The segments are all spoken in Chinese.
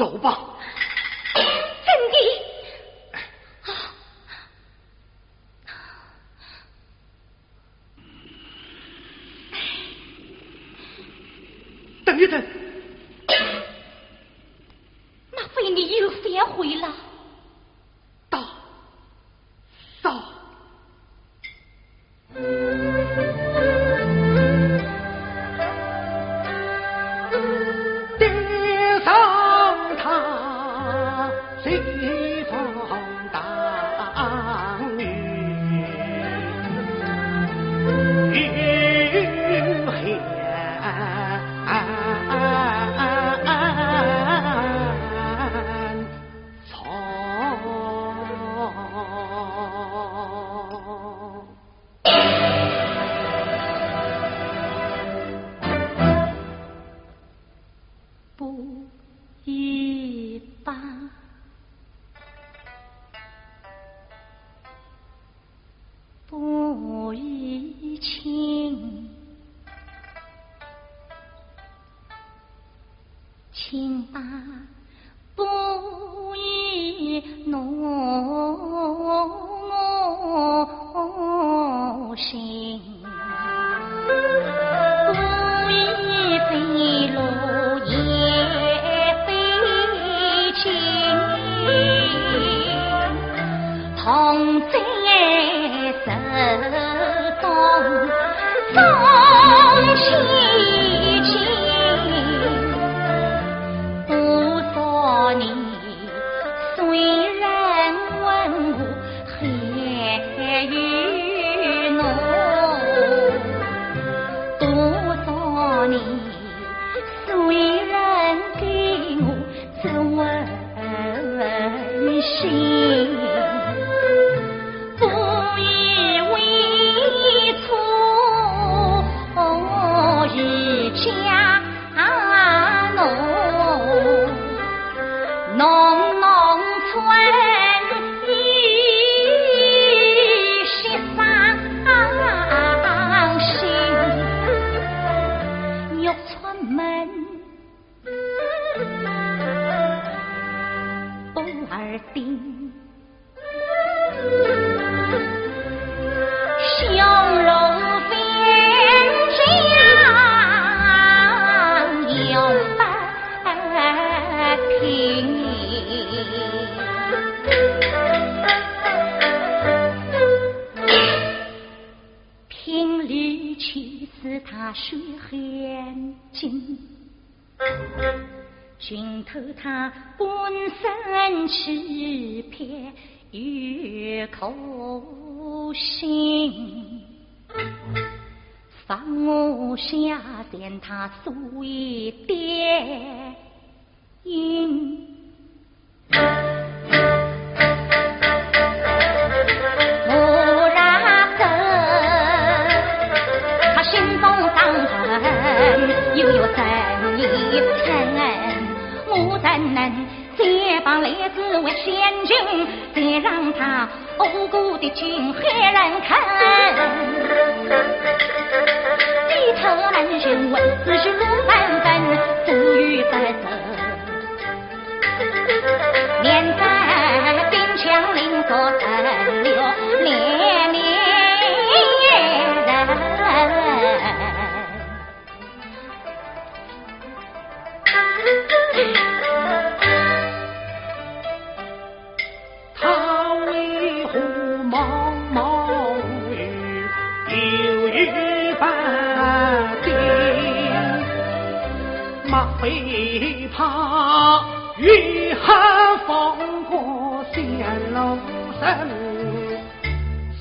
走吧。喜从当年请请吧。雪寒尽，君透他半生欺骗与可心，伤我下见他所以点。连在冰箱里做成了连绵人雨马背旁云见老夫生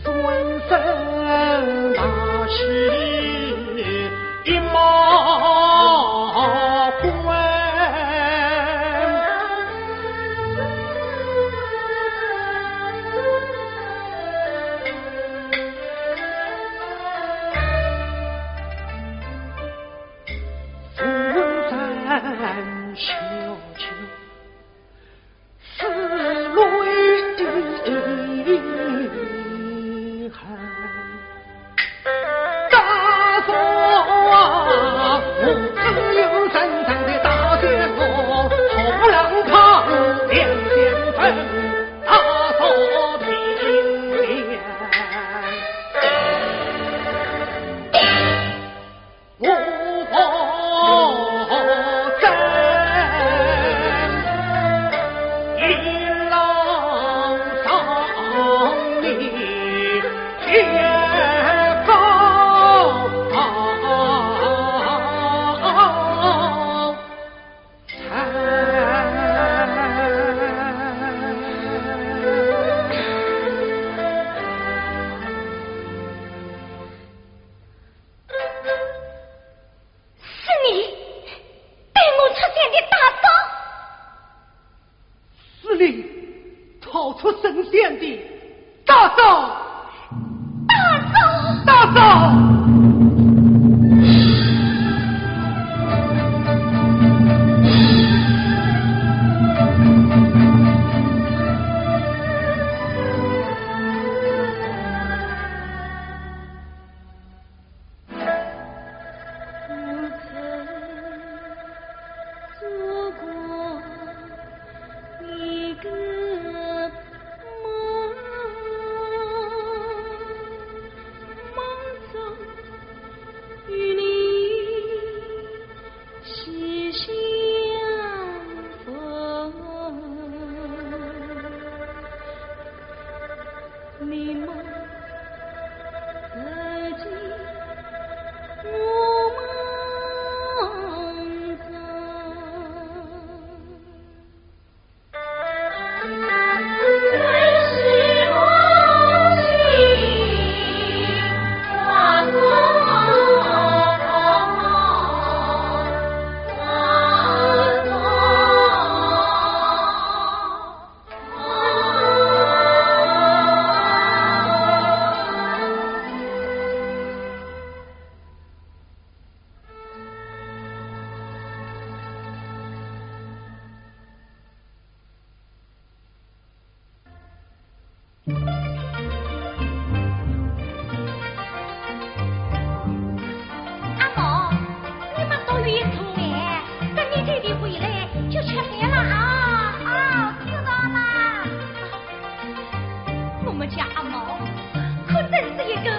孙生那是我们家阿毛可真是一个。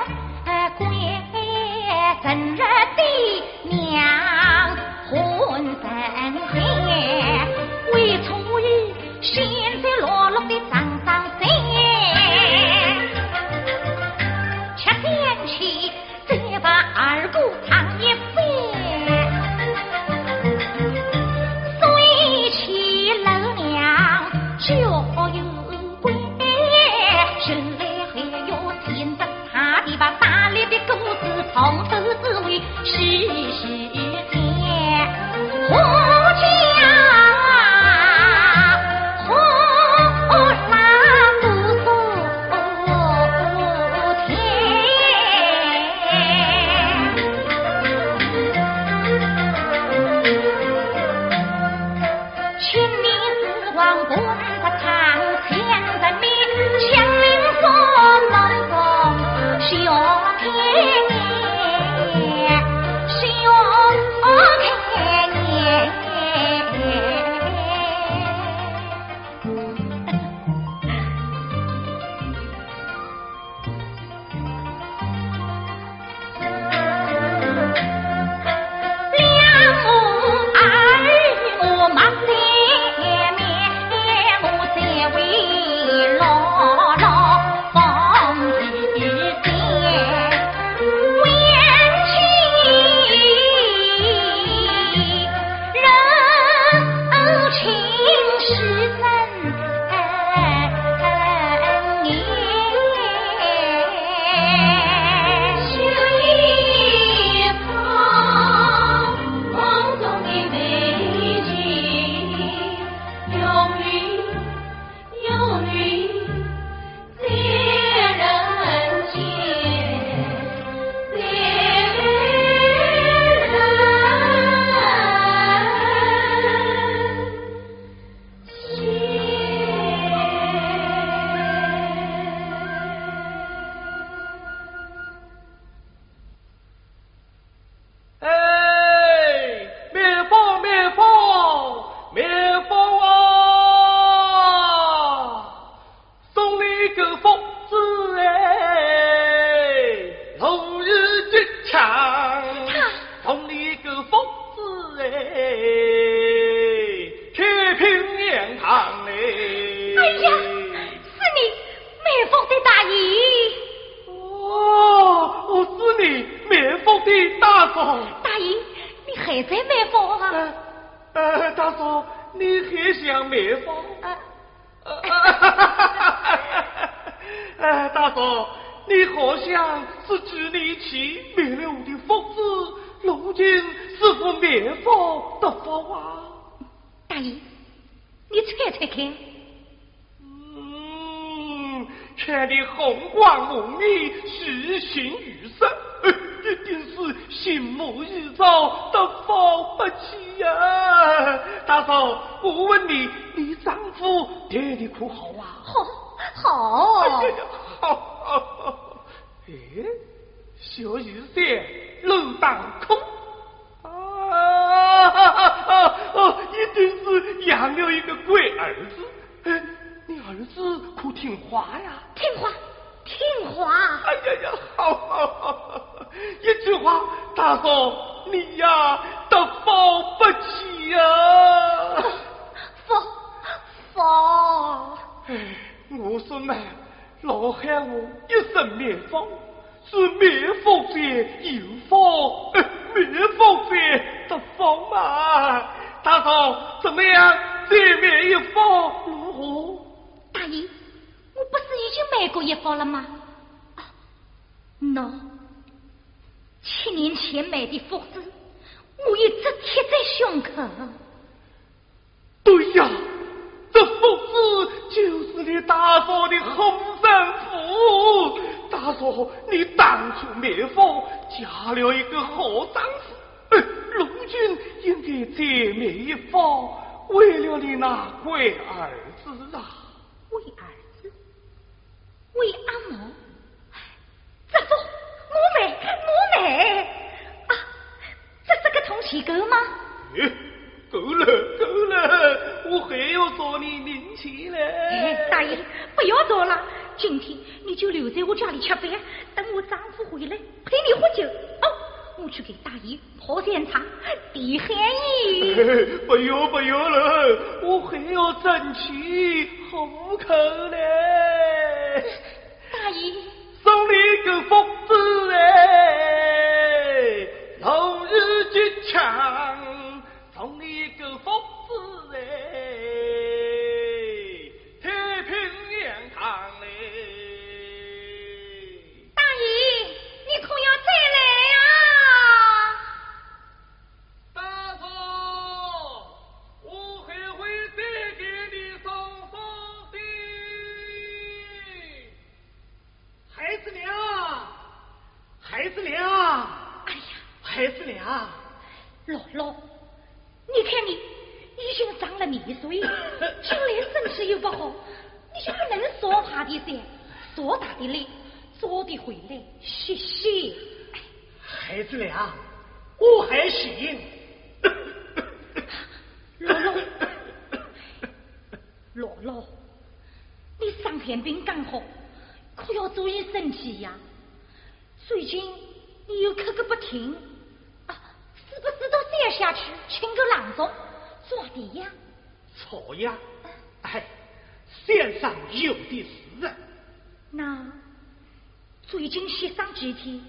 是否灭福的福啊？大姨，你猜猜看。嗯，穿的红光蒙面，喜形于色，一定是心目已照，得福不起呀！大嫂，我问你，你丈夫对你可好啊？好。好，好，好，哎，小雨伞，路当空，啊，哦，一定是养了一个乖儿子。哎，你儿子可听话呀？听话，听话。哎呀呀，好，好，好，一句话，大嫂，你呀，得保不起呀。福，福。哎。我说呢，老汉我一生灭福，是灭福者有福，灭福者得福嘛。大嫂怎么样？再灭一福如何？大爷，我不是已经买过一福了吗？喏，七年前买的福字，我一直贴在胸口。对呀。这福字就是你大嫂的后生福。大嫂，你当初灭福嫁了一个好丈夫，如今应该再灭一方，为了你那乖儿子啊。为儿呀，孩子娘，姥姥。你看你已经长了年岁，将来身体又不好，你就不能少爬的山，少打的累，早点回来歇歇。孩子俩，我还行。姥姥，姥姥，你伤寒病刚好，可要注意身体呀。最近你又咳个不停。去请个郎中做点呀？草呀，哎，山上有的是啊。那最近歇上几天，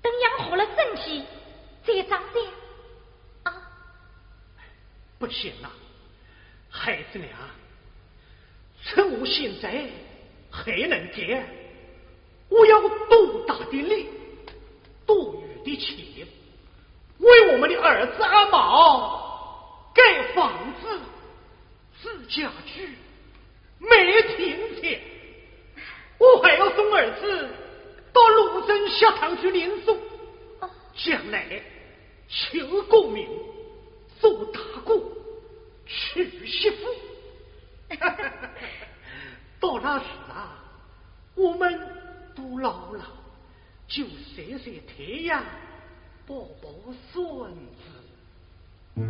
等养好了身体再上山啊。不行啊，孩子娘，趁我现在还能干，我要多大的力，多余的钱。为我们的儿子阿毛盖房子、置家具、买田钱，我还要送儿子到鲁镇下堂去念书，将来求功名、做大官、娶媳妇。到那时啊，我们都老了，就晒晒太阳。抱抱孙子。